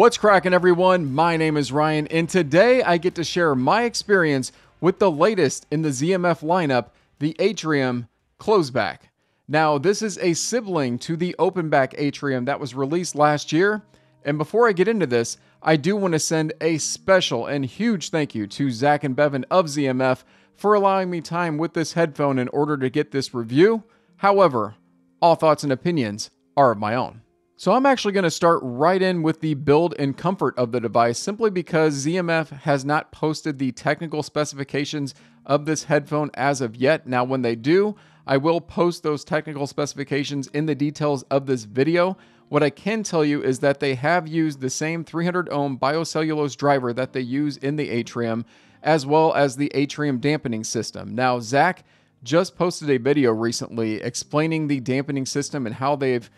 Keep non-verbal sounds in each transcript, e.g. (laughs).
What's cracking, everyone? My name is Ryan, and today I get to share my experience with the latest in the ZMF lineup, the Atrium Closeback. Now, this is a sibling to the Openback Atrium that was released last year. And before I get into this, I do want to send a special and huge thank you to Zach and Bevan of ZMF for allowing me time with this headphone in order to get this review. However, all thoughts and opinions are of my own. So I'm actually going to start right in with the build and comfort of the device simply because ZMF has not posted the technical specifications of this headphone as of yet. Now, when they do, I will post those technical specifications in the details of this video. What I can tell you is that they have used the same 300 ohm biocellulose driver that they use in the Atrium, as well as the Atrium dampening system. Now, Zach just posted a video recently explaining the dampening system and how they've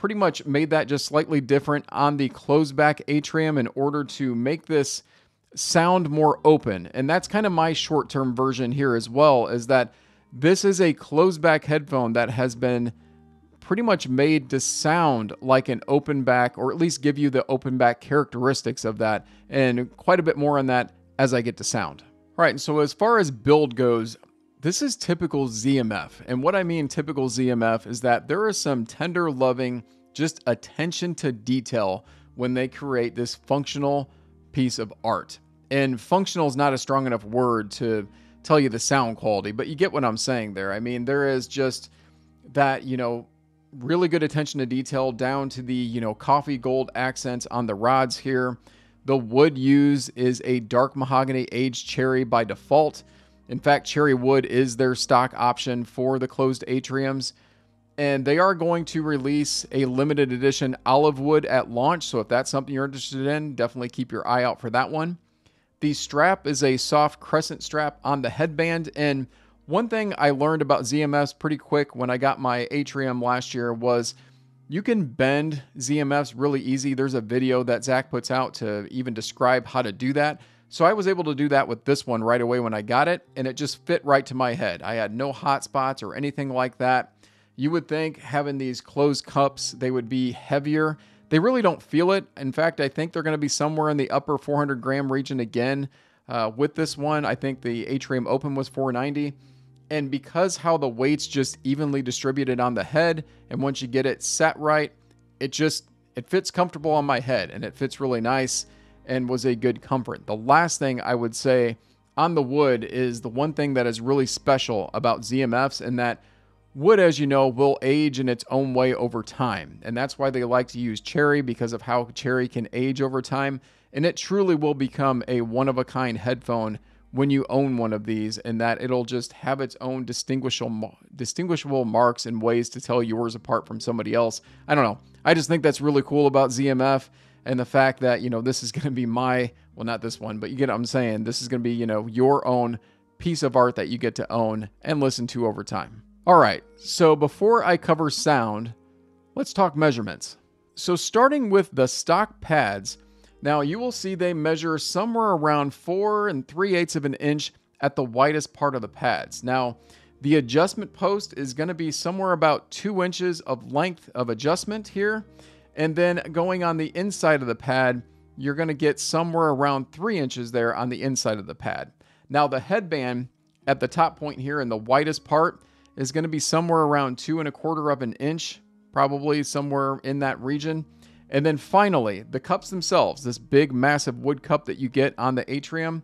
pretty much made that just slightly different on the closed back atrium in order to make this sound more open. And that's kind of my short term version here as well, is that this is a closed back headphone that has been pretty much made to sound like an open back, or at least give you the open back characteristics of that, and quite a bit more on that as I get to sound. All right, so as far as build goes, this is typical ZMF. And what I mean typical ZMF is that there is some tender loving, just attention to detail when they create this functional piece of art. And functional is not a strong enough word to tell you the sound quality, but you get what I'm saying there. I mean, there is just that, you know, really good attention to detail down to the, you know, coffee gold accents on the rods here. The wood used is a dark mahogany aged cherry by default. In fact, cherry wood is their stock option for the closed atriums. And they are going to release a limited edition olive wood at launch. So if that's something you're interested in, definitely keep your eye out for that one. The strap is a soft crescent strap on the headband. And one thing I learned about ZMFs pretty quick when I got my Atrium last year was you can bend ZMFs really easy. There's a video that Zach puts out to even describe how to do that. So I was able to do that with this one right away when I got it, and it just fit right to my head. I had no hot spots or anything like that. You would think having these closed cups, they would be heavier. They really don't feel it. In fact, I think they're going to be somewhere in the upper 400 gram region again. Uh, with this one, I think the Atrium Open was 490. And because how the weight's just evenly distributed on the head, and once you get it set right, it just it fits comfortable on my head and it fits really nice and was a good comfort. The last thing I would say on the wood is the one thing that is really special about ZMFs and that wood as you know will age in its own way over time and that's why they like to use cherry because of how cherry can age over time and it truly will become a one of a kind headphone when you own one of these and that it'll just have its own distinguishable distinguishable marks and ways to tell yours apart from somebody else. I don't know. I just think that's really cool about ZMF and the fact that you know this is going to be my well not this one but you get what i'm saying. This is going to be you know your own piece of art that you get to own and listen to over time. All right so before i cover sound let's talk measurements. So starting with the stock pads now you will see they measure somewhere around four and three eighths of an inch at the widest part of the pads. Now the adjustment post is going to be somewhere about two inches of length of adjustment here and then going on the inside of the pad, you're going to get somewhere around three inches there on the inside of the pad. Now, the headband at the top point here in the widest part is going to be somewhere around two and a quarter of an inch, probably somewhere in that region. And then finally, the cups themselves, this big, massive wood cup that you get on the atrium,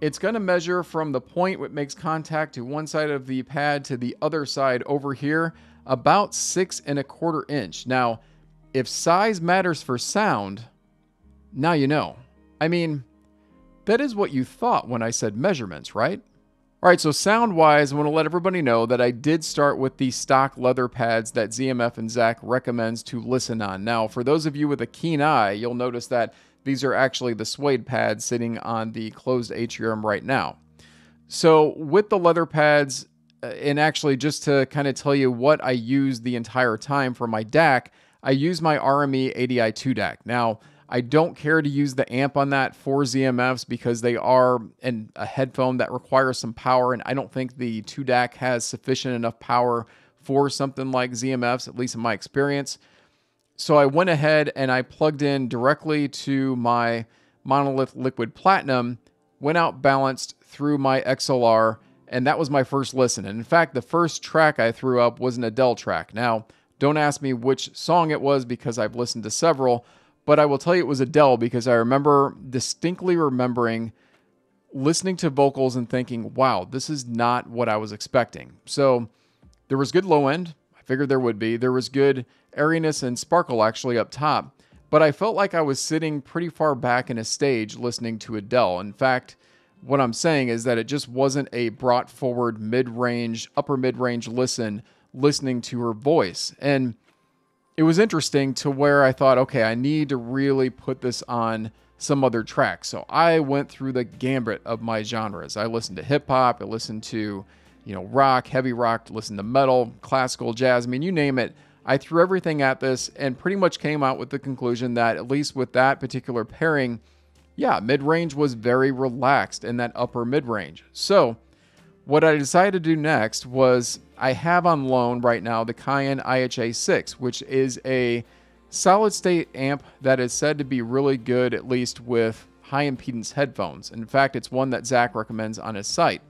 it's going to measure from the point it makes contact to one side of the pad to the other side over here about six and a quarter inch. Now, if size matters for sound, now you know. I mean, that is what you thought when I said measurements, right? All right, so sound wise, I want to let everybody know that I did start with the stock leather pads that ZMF and Zach recommends to listen on. Now, for those of you with a keen eye, you'll notice that these are actually the suede pads sitting on the closed atrium right now. So, with the leather pads, uh, and actually just to kind of tell you what I used the entire time for my DAC, I use my RME ADI 2 DAC. Now, I don't care to use the amp on that for ZMFs because they are an, a headphone that requires some power, and I don't think the 2 DAC has sufficient enough power for something like ZMFs, at least in my experience. So I went ahead and I plugged in directly to my Monolith Liquid Platinum, went out balanced through my XLR, and that was my first listen. And in fact, the first track I threw up was an Adele track. Now, don't ask me which song it was because I've listened to several, but I will tell you it was Adele because I remember distinctly remembering listening to vocals and thinking, wow, this is not what I was expecting. So there was good low end. I figured there would be. There was good airiness and sparkle actually up top. But I felt like I was sitting pretty far back in a stage listening to Adele. In fact, what I'm saying is that it just wasn't a brought forward mid range, upper mid range listen, listening to her voice. And it was interesting to where I thought, okay, I need to really put this on some other track. So I went through the gambit of my genres. I listened to hip hop, I listened to, you know, rock, heavy rock, listened to metal, classical, jazz, I mean, you name it. I threw everything at this and pretty much came out with the conclusion that at least with that particular pairing, yeah, mid-range was very relaxed in that upper mid-range. So, what I decided to do next was I have on loan right now the Cayin IHA6, which is a solid state amp that is said to be really good, at least with high impedance headphones. In fact, it's one that Zach recommends on his site.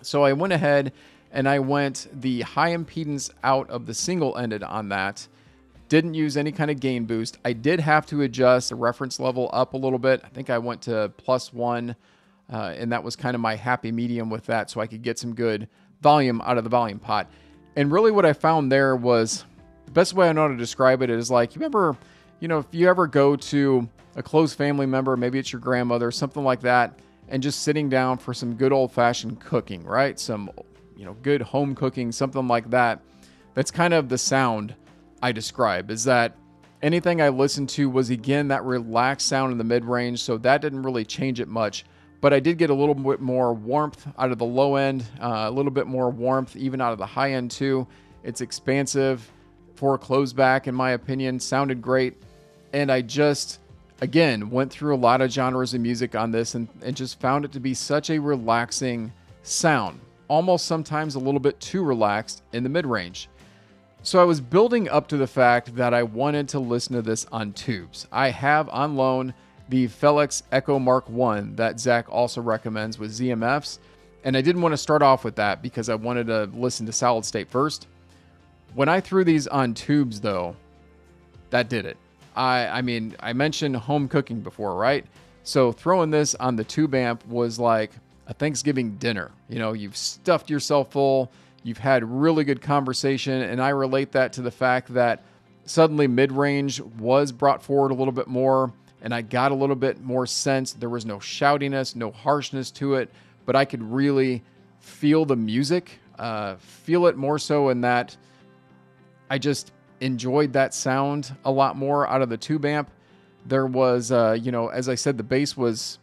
So I went ahead and I went the high impedance out of the single ended on that. Didn't use any kind of gain boost. I did have to adjust the reference level up a little bit. I think I went to plus one, uh, and that was kind of my happy medium with that so I could get some good volume out of the volume pot. And really, what I found there was the best way I know to describe it is like, you remember, you know, if you ever go to a close family member, maybe it's your grandmother, something like that, and just sitting down for some good old fashioned cooking, right? Some, you know, good home cooking, something like that. That's kind of the sound I describe is that anything I listened to was again that relaxed sound in the mid range. So that didn't really change it much. But I did get a little bit more warmth out of the low end, uh, a little bit more warmth even out of the high end too. It's expansive for a close back, in my opinion. Sounded great. And I just, again, went through a lot of genres of music on this and, and just found it to be such a relaxing sound. Almost sometimes a little bit too relaxed in the mid range. So I was building up to the fact that I wanted to listen to this on tubes. I have on loan the Feliks Echo Mark 1 that Zach also recommends with ZMFs. And I didn't want to start off with that because I wanted to listen to Solid State first. When I threw these on tubes, though, that did it. I, I mean, I mentioned home cooking before, right? So throwing this on the tube amp was like a Thanksgiving dinner. You know, you've stuffed yourself full, you've had really good conversation, and I relate that to the fact that suddenly mid range was brought forward a little bit more, and I got a little bit more sense. There was no shoutiness, no harshness to it, but I could really feel the music, uh, feel it more so in that I just enjoyed that sound a lot more out of the tube amp. There was, uh, you know, as I said, the bass was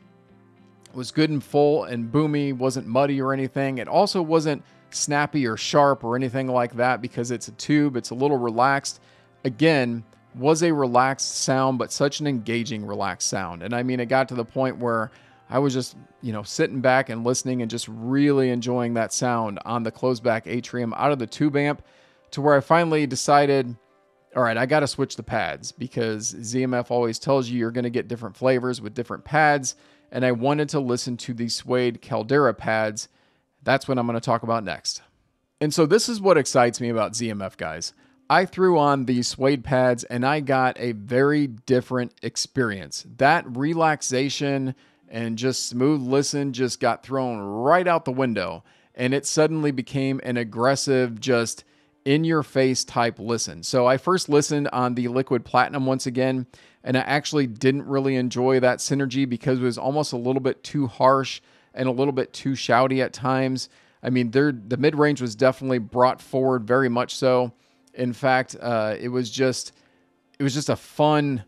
was good and full and boomy, wasn't muddy or anything. It also wasn't snappy or sharp or anything like that because it's a tube. It's a little relaxed. Again, was a relaxed sound, but such an engaging, relaxed sound. And I mean, it got to the point where I was just, you know, sitting back and listening and just really enjoying that sound on the closed back atrium out of the tube amp to where I finally decided, all right, I got to switch the pads because ZMF always tells you you're going to get different flavors with different pads. And I wanted to listen to the Suede Caldera pads. That's what I'm going to talk about next. And so this is what excites me about ZMF, guys. I threw on the suede pads and I got a very different experience. That relaxation and just smooth listen just got thrown right out the window. And it suddenly became an aggressive, just in your face type listen. So I first listened on the Liquid Platinum once again, and I actually didn't really enjoy that synergy because it was almost a little bit too harsh and a little bit too shouty at times. I mean, the mid range was definitely brought forward very much so. In fact, uh, it was just it was just a fun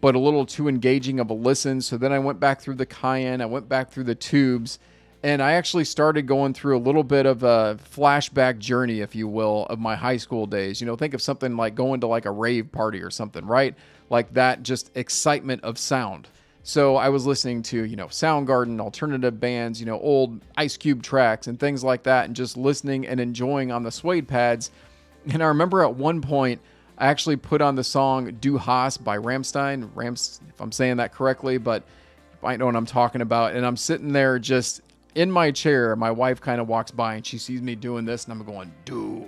but a little too engaging of a listen. So then I went back through the Cayin, I went back through the tubes, and I actually started going through a little bit of a flashback journey, if you will, of my high school days. You know, think of something like going to like a rave party or something, right? Like that just excitement of sound. So I was listening to, you know, Soundgarden, alternative bands, you know, old Ice Cube tracks and things like that, and just listening and enjoying on the suede pads. (laughs) And I remember at one point, I actually put on the song Du Hast by Rammstein, Rams, if I'm saying that correctly, but I know what I'm talking about. And I'm sitting there just in my chair. My wife kind of walks by and she sees me doing this, and I'm going, Du,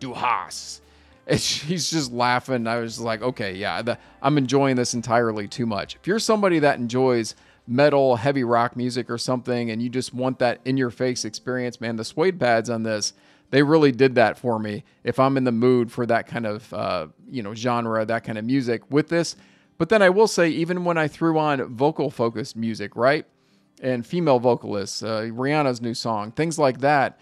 Du Hast. And she's just laughing. I was like, okay, yeah, the, I'm enjoying this entirely too much. If you're somebody that enjoys metal, heavy rock music or something, and you just want that in your face experience, man, the suede pads on this, they really did that for me. If I'm in the mood for that kind of, uh, you know, genre, that kind of music with this. But then I will say, even when I threw on vocal focused music, right? And female vocalists, uh, Rihanna's new song, things like that,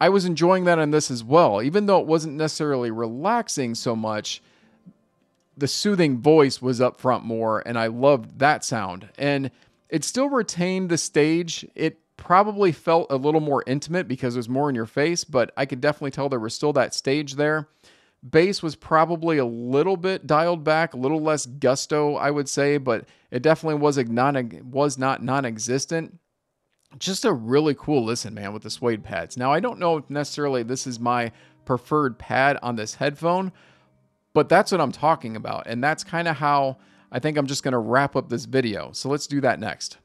I was enjoying that on this as well. Even though it wasn't necessarily relaxing so much, the soothing voice was up front more, and I loved that sound. And it still retained the stage. It probably felt a little more intimate because it was more in your face, but I could definitely tell there was still that stage there. Bass was probably a little bit dialed back, a little less gusto, I would say, but it definitely was non was not non-existent just a really cool listen, man, with the suede pads. Now, I don't know if necessarily this is my preferred pad on this headphone, but that's what I'm talking about. And that's kind of how I think I'm just going to wrap up this video. So let's do that next.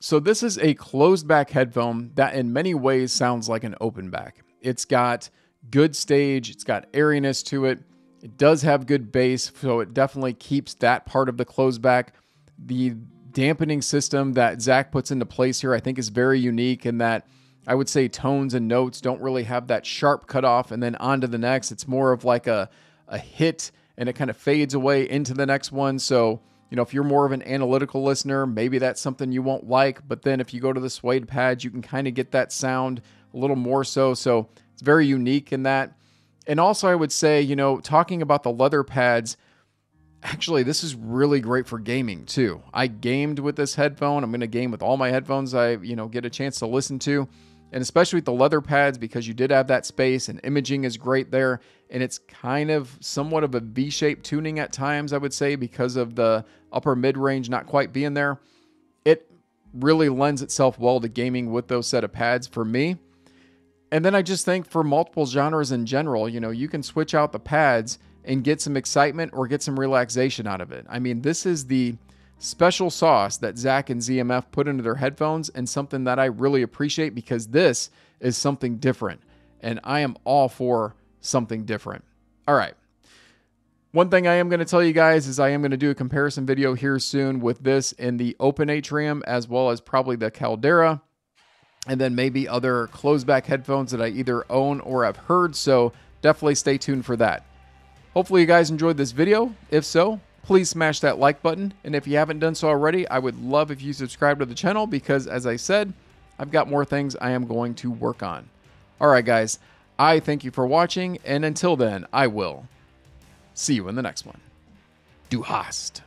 So this is a closed back headphone that in many ways sounds like an open back. It's got good stage, it's got airiness to it. It does have good bass, so it definitely keeps that part of the closed back. The dampening system that Zach puts into place here, I think, is very unique in that I would say tones and notes don't really have that sharp cutoff and then on to the next. It's more of like a, a hit and it kind of fades away into the next one. So, you know, if you're more of an analytical listener, maybe that's something you won't like. But then if you go to the suede pads, you can kind of get that sound a little more so. So it's very unique in that. And also, I would say, you know, talking about the leather pads, actually this is really great for gaming too i gamed with this headphone i'm going to game with all my headphones i you know get a chance to listen to and especially with the leather pads because you did have that space and imaging is great there. And it's kind of somewhat of a v-shaped tuning at times i would say because of the upper mid-range not quite being there. It really lends itself well to gaming with those set of pads for me. And then i just think for multiple genres in general you know you can switch out the pads and get some excitement or get some relaxation out of it. I mean, this is the special sauce that Zach and ZMF put into their headphones and something that I really appreciate because this is something different. And I am all for something different. All right. One thing I am going to tell you guys is I am going to do a comparison video here soon with this in the open atrium as well as probably the Caldera and then maybe other closed back headphones that I either own or have heard. So definitely stay tuned for that. Hopefully you guys enjoyed this video. If so, please smash that like button. And if you haven't done so already, I would love if you subscribe to the channel because as I said, I've got more things I am going to work on. All right, guys, I thank you for watching. And until then, I will see you in the next one. Du hast.